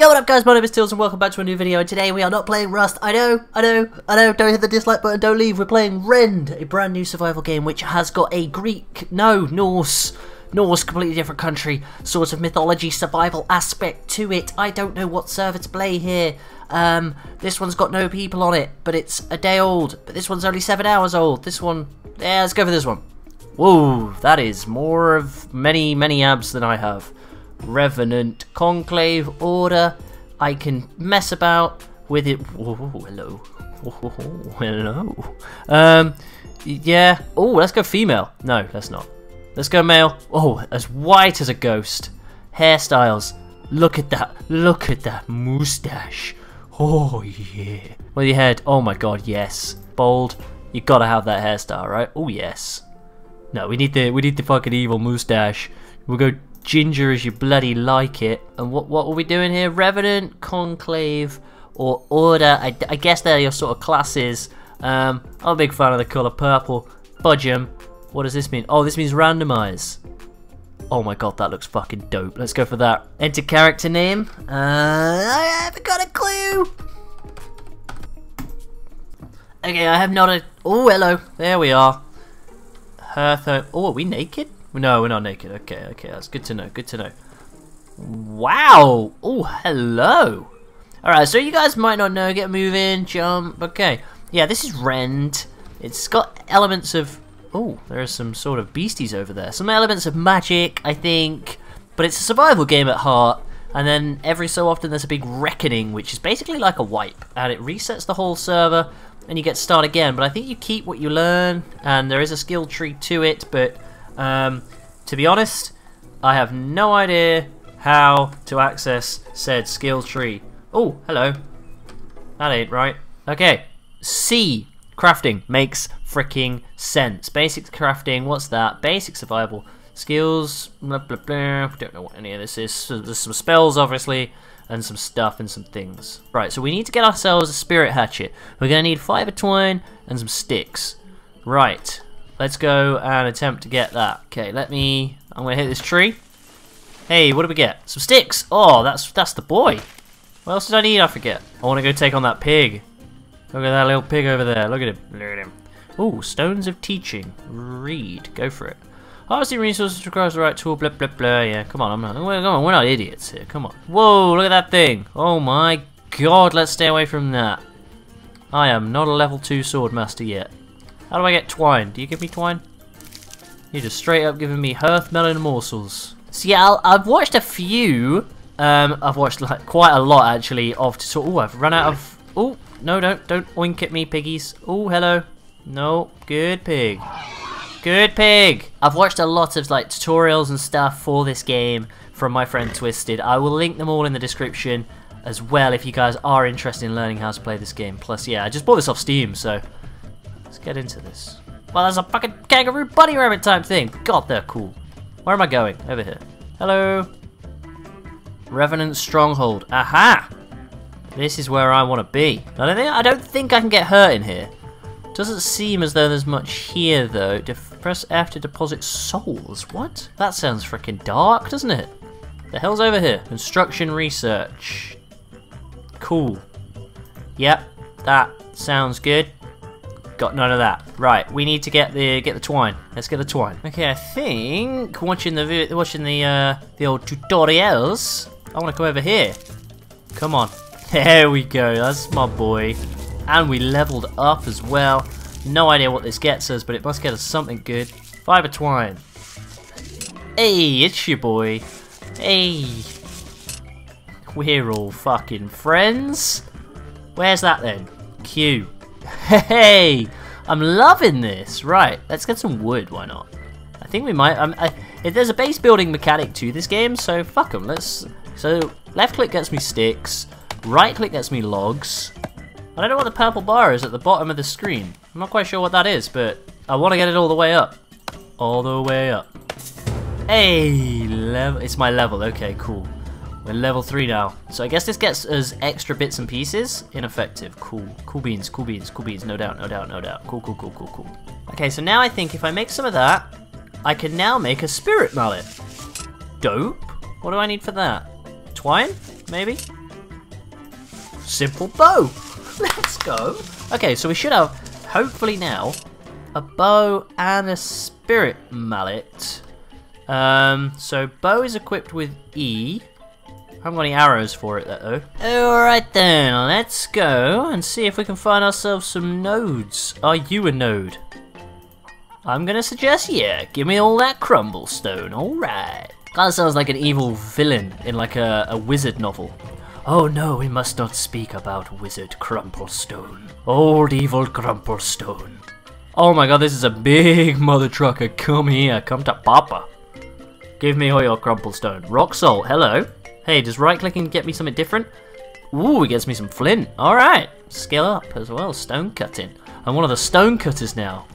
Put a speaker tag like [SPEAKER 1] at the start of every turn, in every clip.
[SPEAKER 1] Yo, what up guys, my name is Tilz and welcome back to a new video and today we are not playing Rust. I know, I know, I know, don't hit the dislike button, don't leave. We're playing Rend, a brand new survival game which has got a Greek, no, Norse, Norse, completely different country, sort of mythology survival aspect to it. I don't know what server to play here. Um, this one's got no people on it, but it's a day old. But this one's only seven hours old. This one, yeah, let's go for this one. Whoa, that is more of many, many abs than I have. Revenant, Conclave, Order. I can mess about with it. Whoa, hello. Hello. Um, yeah. Oh, let's go female. No, let's not. Let's go male. Oh, as white as a ghost. Hairstyles. Look at that. Look at that moustache. Oh, yeah. With your head. Oh my god, yes. Bold. You gotta have that hairstyle, right? Oh, yes. No, we need the we need the fucking evil moustache. We'll go ginger as you bloody like it. And what what are we doing here? Revenant, Conclave, or Order. I, I guess they're your sort of classes. Um, I'm a big fan of the colour purple. Budgeum. What does this mean? Oh, this means randomize. Oh my god, that looks fucking dope. Let's go for that. Enter character name. Uh, I haven't got a clue. Okay, I have not a... Oh, hello. There we are. Hertho. Oh, are we naked? No, we're not naked. Okay, okay, that's good to know. Good to know. Wow! Oh, hello! Alright, so you guys might not know. Get moving, jump. Okay. Yeah, this is Rend. It's got elements of... Oh, there are some sort of beasties over there. Some elements of magic, I think. But it's a survival game at heart. And then every so often there's a big reckoning, which is basically like a wipe. And it resets the whole server, and you get start again. But I think you keep what you learn, and there is a skill tree to it, but um, to be honest, I have no idea how to access said skill tree. Oh, hello. That ain't right. Okay, C. Crafting makes freaking sense. Basic crafting, what's that? Basic survival. Skills, blah blah blah. Don't know what any of this is. So there's some spells, obviously, and some stuff and some things. Right, so we need to get ourselves a spirit hatchet. We're going to need fiber twine and some sticks. Right, Let's go and attempt to get that. Okay, let me... I'm going to hit this tree. Hey, what do we get? Some sticks! Oh, that's that's the boy. What else did I need? I forget. I want to go take on that pig. Look at that little pig over there. Look at him. Look at him. Ooh, Stones of Teaching. Read. Go for it. Harvesting resources requires the right tool. Blah blah blah. Yeah, come on. I'm not. Come on. We're not idiots here. Come on. Whoa! Look at that thing. Oh my god. Let's stay away from that. I am not a level two sword master yet. How do I get twine? Do you give me twine? You're just straight up giving me hearth melon morsels. So yeah, i have watched a few. Um, I've watched like quite a lot actually of. So oh, I've run out of. Oh no, don't don't oink at me, piggies. Oh hello. No, good pig. Good pig. I've watched a lot of like tutorials and stuff for this game from my friend Twisted. I will link them all in the description as well if you guys are interested in learning how to play this game. Plus, yeah, I just bought this off Steam, so Let's get into this. Well, there's a fucking kangaroo bunny rabbit type thing. God, they're cool. Where am I going? Over here. Hello. Revenant Stronghold. Aha! This is where I want to be. I don't think I don't think I can get hurt in here. Doesn't seem as though there's much here though. Def press F to deposit souls. What? That sounds freaking dark, doesn't it? The hell's over here? Construction research. Cool. Yep, that sounds good. Got none of that. Right, we need to get the get the twine. Let's get the twine. Okay, I think watching the watching the uh, the old tutorials, I want to come over here. Come on. There we go. That's my boy. And we leveled up as well. No idea what this gets us, but it must get us something good. Fiber twine. Hey, it's your boy. Hey. We're all fucking friends. Where's that then? Q. Hey, I'm loving this. Right, let's get some wood. Why not? I think we might. Um, I, there's a base building mechanic to this game, so fuck them. Let's. So left click gets me sticks. Right click gets me logs. I don't know what the purple bar is at the bottom of the screen. I'm not quite sure what that is, but I want to get it all the way up. All the way up. Hey, level. It's my level. Okay, cool. We're level 3 now. So I guess this gets us extra bits and pieces. Ineffective. Cool. Cool beans, cool beans, cool beans. No doubt, no doubt, no doubt. Cool, cool, cool, cool, cool. Okay, so now I think if I make some of that, I can now make a spirit mallet. Dope. What do I need for that? Twine? Maybe? simple bow. Let's go. Okay, so we should have, hopefully now, a bow and a spirit mallet. Um, so bow is equipped with E. I haven't got any arrows for it though. Alright then, let's go and see if we can find ourselves some nodes. Are you a node? I'm gonna suggest yeah, give me all that crumble stone, alright. Kinda sounds like an evil villain in like a, a wizard novel. Oh no, we must not speak about wizard Crumblestone. Old evil Crumblestone. Oh my god, this is a big mother trucker. Come here, come to Papa. Give me all your Crumblestone. Rock salt, hello. Hey, does right clicking get me something different? Ooh, it gets me some flint. Alright, skill up as well, stone cutting. I'm one of the stone cutters now.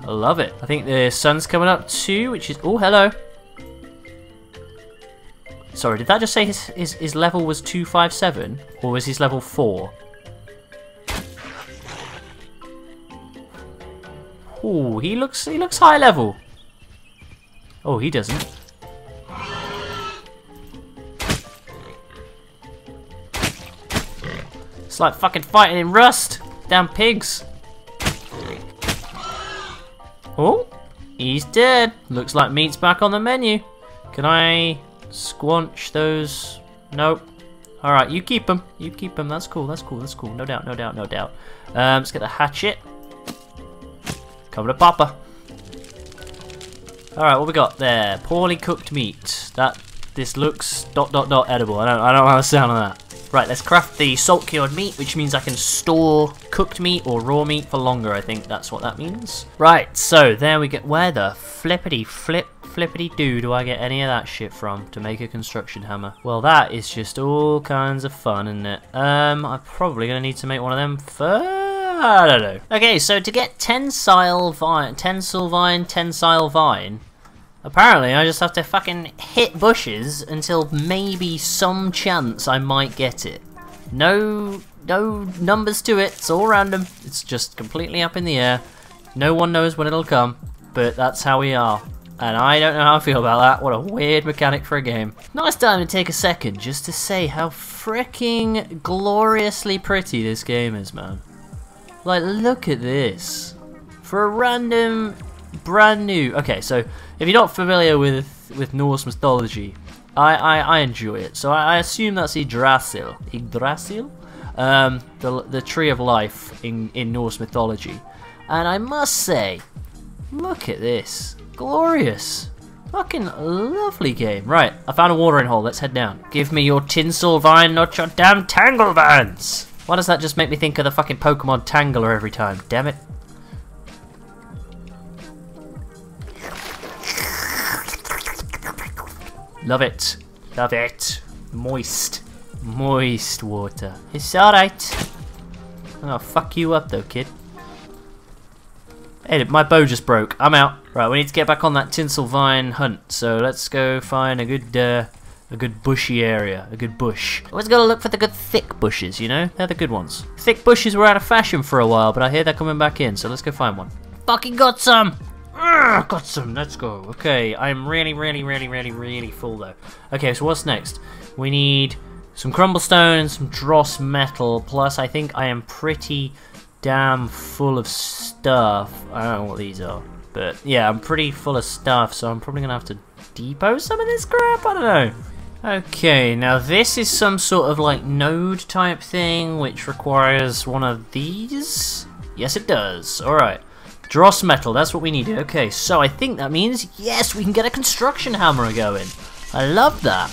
[SPEAKER 1] I love it. I think the sun's coming up too, which is... Oh, hello. Sorry, did that just say his, his, his level was 257? Or was his level 4? Oh, he looks he looks high level. Oh, he doesn't. It's like fucking fighting in Rust. Damn pigs. Oh, he's dead. Looks like meat's back on the menu. Can I Squanch those. Nope. Alright, you keep them. You keep them. That's cool. That's cool. That's cool. No doubt. No doubt. No doubt. Um, let's get the hatchet. Come to Papa. Alright, what we got there? Poorly cooked meat. That this looks dot dot dot edible. I don't I don't know how to sound on that. Right, let's craft the salt cured meat, which means I can store cooked meat or raw meat for longer, I think that's what that means. Right, so there we get, where the flippity flip flippity doo do I get any of that shit from to make a construction hammer? Well, that is just all kinds of fun, isn't it? Um, I'm probably going to need to make one of them first. I don't know. Okay, so to get tensile vine, tensile vine, tensile vine, Apparently, I just have to fucking hit bushes until maybe some chance I might get it. No, no numbers to it. It's all random. It's just completely up in the air. No one knows when it'll come, but that's how we are. And I don't know how I feel about that. What a weird mechanic for a game. Nice time to take a second just to say how freaking gloriously pretty this game is, man. Like, look at this. For a random brand new. Okay, so if you're not familiar with with Norse mythology, I I, I enjoy it. So I, I assume that's Yggdrasil. Yggdrasil, um, the the tree of life in in Norse mythology. And I must say, look at this, glorious. Fucking lovely game. Right, I found a watering hole. Let's head down. Give me your tensile vine, not your damn tangle vines. Why does that just make me think of the fucking Pokemon Tangela every time? Damn it. Love it. Love it. Moist. Moist water. It's alright. Oh, fuck you up though, kid. Hey, my bow just broke. I'm out. Right, we need to get back on that tensile vine hunt. So let's go find a good, uh, a good bushy area, a good bush. Always gotta look for the good thick bushes, you know? They're the good ones. Thick bushes were out of fashion for a while, but I hear they're coming back in, so let's go find one. Fucking got some! Urgh, got some, let's go. Okay, I'm really, really, really, really, really full though. Okay, so what's next? We need some crumblestone and some dross metal, plus I think I am pretty damn full of stuff. I don't know what these are, but yeah, I'm pretty full of stuff, so I'm probably gonna have to depot some of this crap, I don't know. Okay, now this is some sort of like node type thing, which requires one of these? Yes, it does. Alright. Dross metal, that's what we needed. Okay, so I think that means, yes, we can get a construction hammer going. I love that.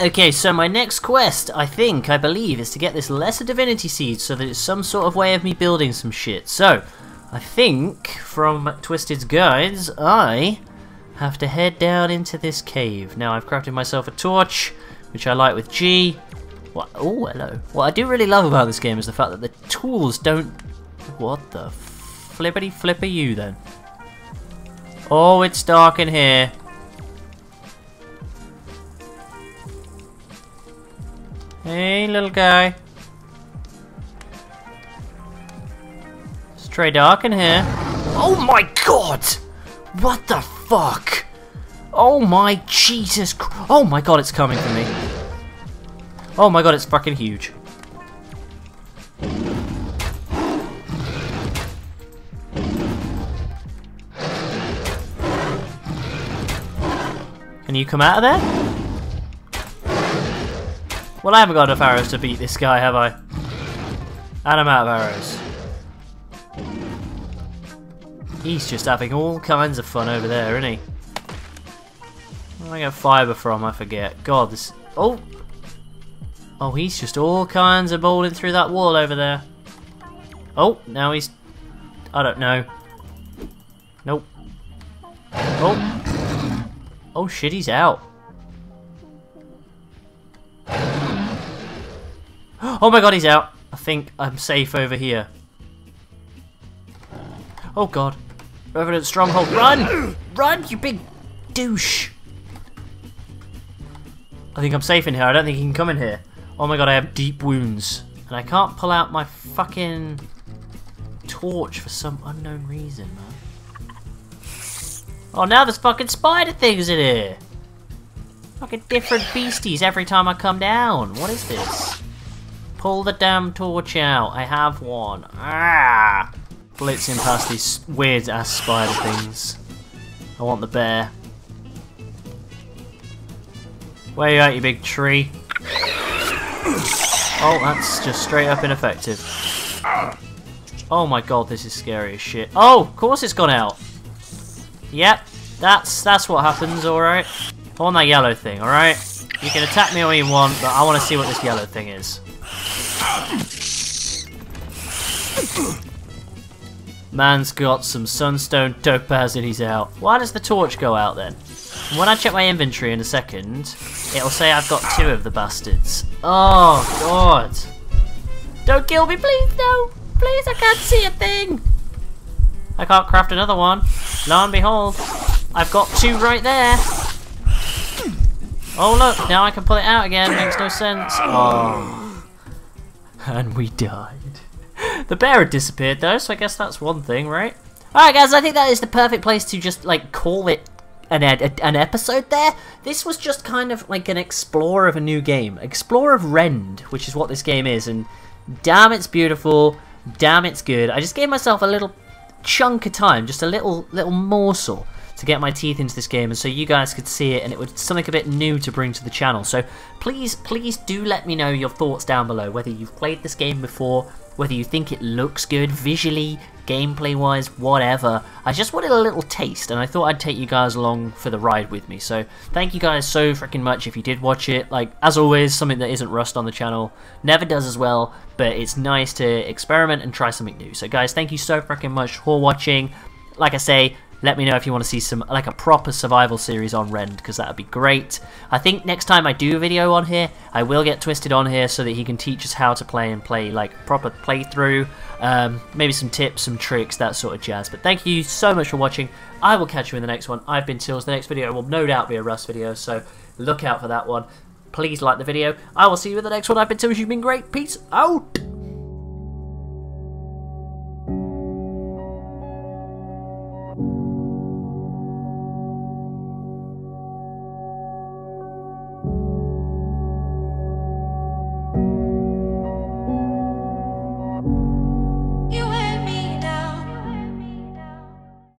[SPEAKER 1] Okay, so my next quest, I think, I believe, is to get this Lesser Divinity Seed so that it's some sort of way of me building some shit. So, I think, from Twisted's guides, I have to head down into this cave. Now, I've crafted myself a torch, which I light with G. What? Oh, hello. What I do really love about this game is the fact that the tools don't... What the flippity flipper you then. Oh, it's dark in here. Hey, little guy. It's very dark in here. Oh my god! What the fuck? Oh my Jesus Christ. Oh my god, it's coming for me. Oh my god, it's fucking huge. Can you come out of there? Well, I haven't got enough arrows to beat this guy, have I? And I'm out of arrows. He's just having all kinds of fun over there, isn't he? Where I get fibre from? I forget. God, this... Oh! Oh, he's just all kinds of bowling through that wall over there. Oh, now he's... I don't know. Nope. Oh! Oh shit, he's out. Oh my god, he's out. I think I'm safe over here. Oh god. Revenant Stronghold, run! Run, you big douche! I think I'm safe in here. I don't think he can come in here. Oh my god, I have deep wounds. And I can't pull out my fucking torch for some unknown reason, man. Oh, now there's fucking spider things in here! Fucking different beasties every time I come down. What is this? Pull the damn torch out. I have one. Ah! blitzing past these weird ass spider things. I want the bear. Where you at, you big tree? Oh, that's just straight up ineffective. Oh my god, this is scary as shit. Oh, of course it's gone out. Yep, that's that's what happens, alright. I want that yellow thing, alright? You can attack me all you want, but I want to see what this yellow thing is. Man's got some sunstone topaz and he's out. Why does the torch go out then? When I check my inventory in a second, it'll say I've got two of the bastards. Oh, God. Don't kill me, please, no. Please, I can't see a thing. I can't craft another one. Lo and behold, I've got two right there. Oh, look, now I can pull it out again. Makes no sense. Oh. And we died. The bear had disappeared though, so I guess that's one thing, right? Alright guys, I think that is the perfect place to just like call it an, ed an episode there. This was just kind of like an explore of a new game. Explore of Rend, which is what this game is, and damn it's beautiful, damn it's good. I just gave myself a little chunk of time, just a little little morsel to get my teeth into this game and so you guys could see it and it was something a bit new to bring to the channel. So please, please do let me know your thoughts down below, whether you've played this game before, whether you think it looks good visually, gameplay wise, whatever. I just wanted a little taste and I thought I'd take you guys along for the ride with me. So thank you guys so freaking much if you did watch it. Like, as always, something that isn't Rust on the channel never does as well, but it's nice to experiment and try something new. So guys, thank you so freaking much for watching. Like I say, let me know if you want to see some like a proper survival series on Rend because that would be great. I think next time I do a video on here, I will get Twisted on here so that he can teach us how to play and play like proper playthrough. Um, maybe some tips, some tricks, that sort of jazz. But thank you so much for watching. I will catch you in the next one. I've been Tilz. The next video will no doubt be a Rust video, so look out for that one. Please like the video. I will see you in the next one. I've been Tilz. You've been great. Peace out.